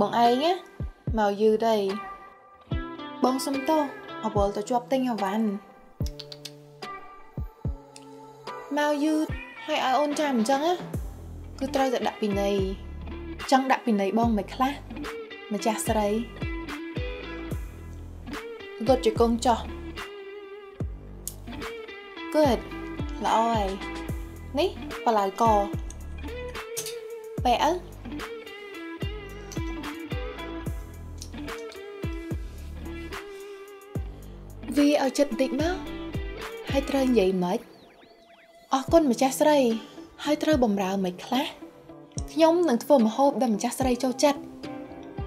បងឯងណាមកយឺតអីបងសុំទោសអវល់ទៅជាប់ទិញអវ៉ាន់មកយឺតហើយឲ្យអូនចាំអញ្ចឹងណាគឺត្រូវតែដាក់ពិន័យចង់ដាក់ពិន័យបងមិនខ្លះម្ចាស់ស្រីគាត់ជាកងចោះ Good ល្អហើយនេះបលាយកបែអើ វាឲ្យចិត្តបន្តិចមកហើយត្រូវនិយាយមិនអរគុណម្ចាស់ស្រី ហើយត្រូវបំរើមិនខ្លះខ្ញុំនឹងធ្វើម្ហូបដែលម្ចាស់ស្រីចូលចិត្ត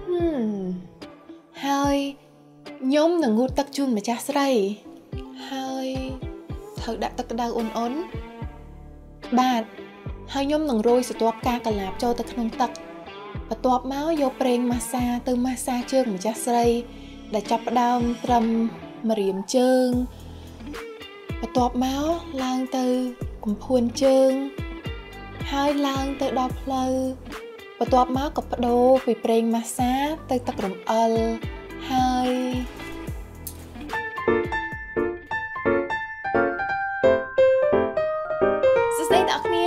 ហឹមហើយខ្ញុំនឹងងូតទឹកជូនម្ចាស់ស្រី ហើយត្រូវដាក់ទឹកក្តៅអ៊ុនអ៊ុនបាទហើយខ្ញុំនឹងរោយស្រទាប់ការកលាបចូលទៅក្នុងទឹកបន្ទាប់មកយកប្រេងម៉ាសាទៅម៉ាសាជើងម្ចាស់ស្រី ដែលចាប់ផ្ដើមត្រឹម ម្រាមជើងបន្ទាប់មកឡើងទៅកំភួនជើង ហើយឡើងទៅដល់ផ្លូវបន្ទាប់មកក៏បដូរពីប្រេងម៉ាសាទៅទឹករំអិលហើយ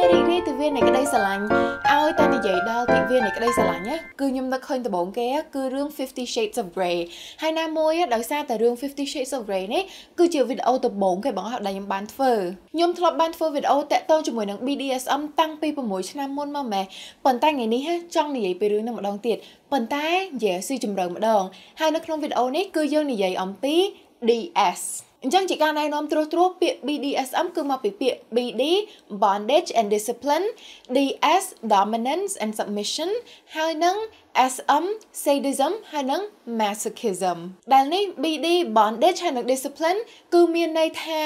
រីករាយទិវានៃក្តីស្រឡាញ់ឲ្យតែនិយាយដល់ទិវានៃក្តីស្រឡាញ់ណាគឺខ្ញុំនឹកឃើញដំបូងគេគឺរឿង50 Shades of Grey ហើយណាមួយដោយសារតែរឿង50 Shades of Grey នេះគឺជាវីដេអូដំបូងគេបងដែលខ្ញុំបានធ្វើខ្ញុំធ្លាប់បានធ្វើវីដេអូតាក់ទងជាមួយនឹង BDSM តាំងពី6ឆ្នាំមុនមកម៉េះប៉ុន្តែថ្ងៃនេះចង់និយាយពីរឿងនេះម្ដងទៀតប៉ុន្តែនិយាយស៊ីជម្រៅម្ដងហើយនៅក្នុងវីដេអូនេះគឺយើងនិយាយអំពី DS អញ្ចឹងជាការណែនាំត្រួសត្រាសពាក្យ BDSM គឺមកពីពាក្យ BD bondage and discipline DS dominance and submission ហើយនឹង SM sadism ហើយនឹង masochism ដែលនេះ BD bondage ហើយនឹង discipline គឺមានន័យថា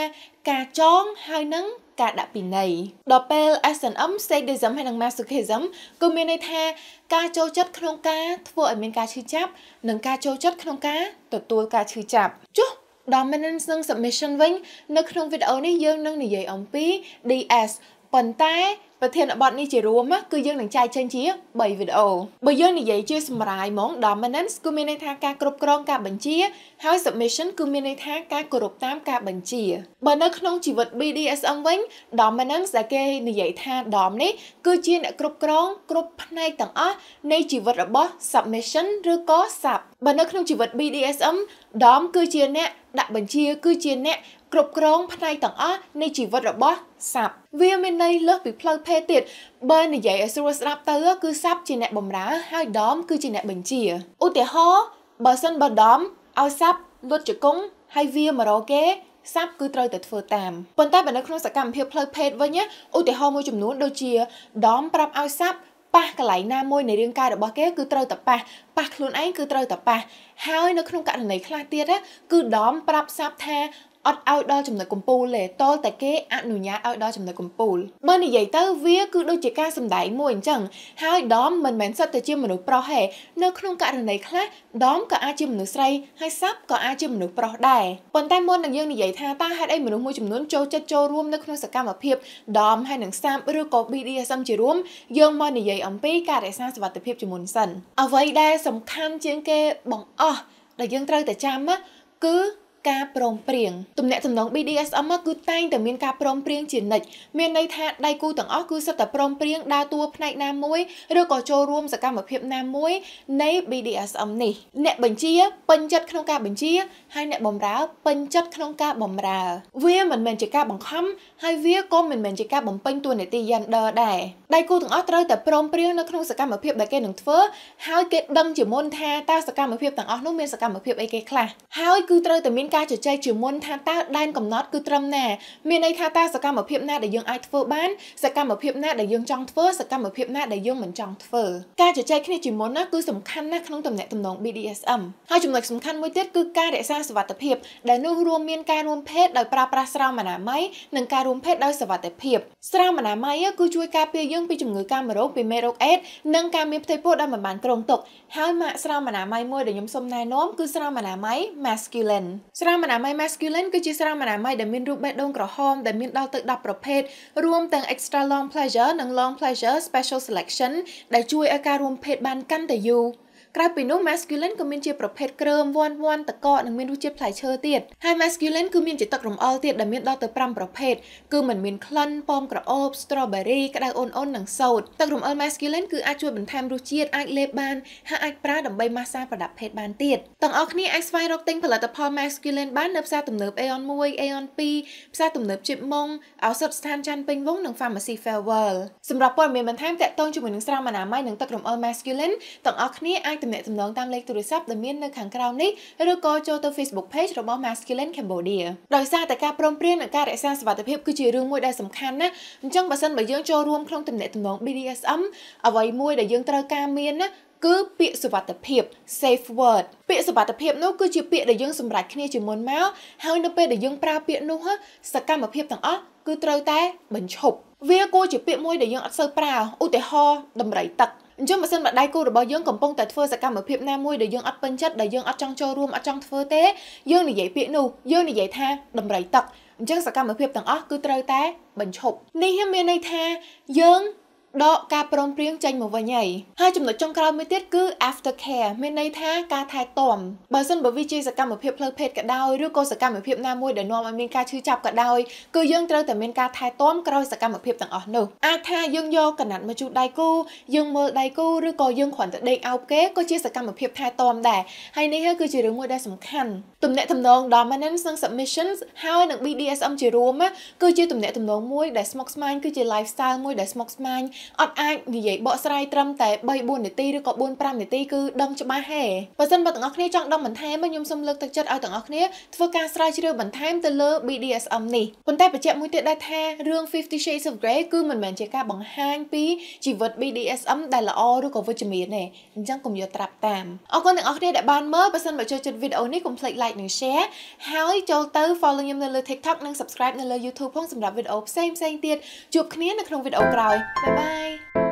ការចងហើយនឹងការដាក់ពិន័យដល់ពេល S&M sadism ហើយនិង masochism គឺមានន័យថាការចូលចិត្តក្នុងការធ្វើឲ្យមានការឈឺចាប់ និងការចូលចិត្តក្នុងការទទួលការឈឺចាប់ចុះ dominance និង submission វិញនៅក្នុងវីដេអូនេះយើងនឹងនិយាយអំពី DS ប៉ុន្តែប្រធានបទនេះជារួមគឺយើងនឹងចែកចេញជា3វីដេអូបើយើងនិយាយជាសម្រាយហ្មង dominance គឺមានន័យថាការគ្រប់គ្រងការបញ្ជា ហើយ submission គឺមានន័យថាការគោរពតាមការបញ្ជាបើនៅក្នុងជីវិត BDSM វិញ dominance ដែលគេនិយាយថា dom នេះគឺជាអ្នកគ្រប់គ្រងគ្រប់ផ្នែកទាំងអស់នៃជីវិតរបស់ submission ឬក៏ sub បើនៅក្នុងជីវិត BDSM ដមគឺជាអ្នកដាក់បញ្ជាគឺជាអ្នកគ្រប់គ្រងផ្នែកទាំងអស់នៃជីវិតរបស់សັບវាមានន័យលើសពីផ្លូវភេទទៀតបើនិយាយឲ្យស្រួលស្ដាប់ទៅគឺសັບជាអ្នកបម្រើហើយដមគឺជាអ្នកបញ្ជាឧទាហរណ៍បើសិនបើដមឲ្យសັບលុតជង្គង់ហើយវាមករកគេសັບគឺត្រូវតែធ្វើតាមប៉ុន្តែបើនៅក្នុងសកម្មភាពផ្លូវភេទវិញឧទាហរណ៍មួយចំនួនដូចជាដមប្រាប់ឲ្យសັບ ប៉ះកន្លែងណាមួយនៃរាងកាយរបស់គេគឺត្រូវតែប៉ះប៉ះខ្លួនឯងគឺត្រូវតែប៉ះហើយនៅក្នុងករណីខ្លះទៀតគឺដំប្រាប់សាប់ថា អត់ឲ្យដល់ចំណុចកំពូលទេតលតែគេអនុញ្ញាតឲ្យដល់ចំណុចកំពូលបើនិយាយទៅវាគឺដូចជាការសម្ដែងមួយអញ្ចឹងហើយដំមិនមែនសិតតែជាមនុស្សប្រុសទេនៅក្នុងករណីខ្លះដំក៏អាចជាមនុស្សស្រីហើយសាប់ក៏អាចជាមនុស្សប្រុសដែរប៉ុន្តែមុននឹងយើងនិយាយថាតើហេតុអីមនុស្សមួយចំនួនចូលចិត្តចូលរួមនៅក្នុងសកម្មភាពដំហើយនឹងសាប់ឬក៏ BDSM ជារួមយើងមកនិយាយអំពីការរក្សាសុវត្ថិភាពជាមុនសិនអ្វីដែលសំខាន់ជាងគេបង្អស់ដែលយើងត្រូវតែចាំគឺ ការព្រមព្រៀងទំនាក់ទំនង BDSM គឺតែងតែមានការព្រមព្រៀងជានិច្ចមានន័យថាដៃគូទាំងអស់គឺសុទ្ធតែព្រមព្រៀងដើរតួផ្នែកណាមួយឬក៏ចូលរួមសកម្មភាពណាមួយនៃ BDSM នេះអ្នកបញ្ជាពេញចិត្តក្នុងការបញ្ជាហើយអ្នកបម្រើពេញចិត្តក្នុងការបម្រើ វាមិនមែនជាការបង្ខំហើយវាក៏មិនមែនជាការបំពេញតួនាទី gender ដែរដៃគូទាំងអស់ត្រូវតែព្រមព្រៀងនៅក្នុងសកម្មភាពដែលគេនឹងធ្វើហើយគេដឹងជាមុនថាតើសកម្មភាពទាំងអស់នោះមានសកម្មភាពអីគេខ្លះហើយគឺត្រូវតែមានការជជែកជាមុនថាតើដែនកំណត់គឺត្រឹមណាមានន័យថាតើសកម្មភាពណាដែលយើងអាចធ្វើបានសកម្មភាពណាដែលយើងចង់ធ្វើសកម្មភាពណាដែលយើងមិនចង់ធ្វើការជជែកគ្នាជាមុនណាគឺសំខាន់ណាស់ក្នុងទំនាក់ទំនង BDSM ហើយចំណុចសំខាន់មួយទៀតគឺការរក្សាសុវត្ថិភាពដែលនោះរួមមានការរួមភេទដោយប្រើប្រាស់ស្រោមអនាម័យនិងការរួមភេទដោយសុវត្ថិភាពស្រោមអនាម័យគឺជួយការពារយើងពីជំងឺកាមរោគពីមេរោគអេដនិងការមានផ្ទៃពោះដែលមិនបានគ្រោងទុកហើយម៉ាកស្រោមអនាម័យមួយដែលខ្ញុំសូមណែនាំគឺស្រោមអនាម័យ masculine ស្រោមអនាម័យ masculine គឺជាស្រោមអនាម័យដែលមានរូបបេះដូងក្រហមដែលមានដល់ទៅ10ប្រភេទរួមទាំង extra long pleasure និង long pleasure special selection ដែលជួយឲ្យការរួមភេទបានកាន់តែយូរ ក្រៅពីនោះ masculine ក៏មានជាប្រភេទគ្រើមវ័នវ័នតកកនិងមានរសជាតិផ្លែឈើទៀតហើយ masculine គឺមានជាទឹករំអល់ទៀតដែលមានដល់ទៅ5ប្រភេទគឺมันមានក្លិនប៉ោមក្រអូប strawberry ក្តៅអូនអូននិងសូត្រទឹករំអល់ masculine គឺអាចជួយបន្ថែមរសជាតិអាចលេបបានហើយអាចប្រើដើម្បីម៉ាស្សាប្រដាប់ភេទបានទៀតទាំងអស់គ្នាអាចស្វែងរកទិញផលិតផល masculine បាននៅផ្សារទំនើប Aeon 1 Aeon 2ផ្សារទំនើប Chip Mong ឱសថស្ថានច័ន្ទពេញវងនិង Pharmacy Fairwell សម្រាប់ព័ត៌មានបន្ថែមទាក់ទងជាមួយនឹងស្រោមអនាម័យនិងទឹករំអល់ masculine ទាំងអស់គ្នាអាចទំនាក់ទំនងតាមលេខទូរស័ព្ទដែលមាននៅខាងក្រោមនេះឬក៏ចូលទៅ Facebook page របស់ Masculine Cambodia ដោយសារតែការព្រមព្រៀងនិងការរក្សាសុវត្ថិភាពគឺជារឿងមួយដែលសំខាន់ណាអញ្ចឹងបើសិនបើយើងចូលរួមក្នុងទំនាក់ទំនង BDSM អ្វីមួយដែលយើងត្រូវការមានណាគឺពាក្យសុវត្ថិភាព safe word ពាក្យសុវត្ថិភាពនោះគឺជាពាក្យដែលយើងសម្រេចគ្នាជាមុនមកហើយនៅពេលដែលយើងប្រើពាក្យនោះសកម្មភាពទាំងអស់គឺត្រូវតែបញ្ឈប់វាគួរជាពាក្យមួយដែលយើងអត់សូវប្រើឧទាហរណ៍ដំរីទឹក អញ្ចឹងបើសិនបើដៃគូរបស់យើងកំពុងតែធ្វើសកម្មភាពណាមួយដែលយើងអត់ពេញចិត្តដែលយើងអត់ចង់ចូលរួមអត់ចង់ធ្វើទេយើងនិយាយពាក្យនោះយើងនិយាយថាដំរីទឹកអញ្ចឹងសកម្មភាពទាំងអស់គឺត្រូវតែបញ្ឈប់នេះមានន័យថាយើង ដកការព្រមព្រៀងចេញមកវិញហើយហើយចំណុចចុងក្រោយមួយទៀតគឺ after care មានន័យថាការថែទាំបើសិនបើវាជាសកម្មភាពផ្លូវភេទក៏ដោយឬក៏សកម្មភាពណាមួយដែលនាំឲ្យមានការឈឺចាប់ក៏ដោយគឺយើងត្រូវតែមានការថែទាំក្រោយសកម្មភាពទាំងអស់នោះអាចថាយើងយកកណាត់មកជូតដៃគូយើងមើលដៃគូឬក៏យើងគ្រាន់តែដេកអោបគេក៏ជាសកម្មភាពថែទាំដែរហើយនេះគឺជារឿងមួយដែលសំខាន់ទំនាក់ទំនង dominance និង submissions ហើយនឹង BDSM ជារួមគឺជាទំនាក់ទំនងមួយដែលស្មុគស្មាញគឺជា lifestyle មួយដែលស្មុគស្មាញអត់អាចនិយាយបកស្រាយត្រឹមតែ3 4នាទីឬក៏4 5នាទីគឺដឹងច្បាស់ហេបើសិនបើទាំងអស់គ្នាចង់ដឹងបន្ថែមខ្ញុំសូមលើកទឹកចិត្តឲ្យទាំងអស់គ្នាធ្វើការស្រាវជ្រាវបន្ថែមទៅលើ BDSM នេះប៉ុន្តែបញ្ជាក់មួយទៀតដែរថារឿង50 Shades of Grey គឺមិនមែនជាការបង្ហាញពីជីវិត BDSM ដែលល្អឬក៏វិជ្ជមានទេអញ្ចឹងកុំយកត្រាប់តាមអរគុណទាំងអស់គ្នាដែលបានមើលបើសិនបើចូលចិត្តវីដេអូនេះកុំភ្លេច like និង share ហើយចូលទៅ follow ខ្ញុំនៅលើ TikTok និង subscribe នៅលើ YouTube ផងសម្រាប់វីដេអូផ្សេងៗទៀតជួបគ្នានៅក្នុងវីដេអូក្រោយបាយបាយ Bye.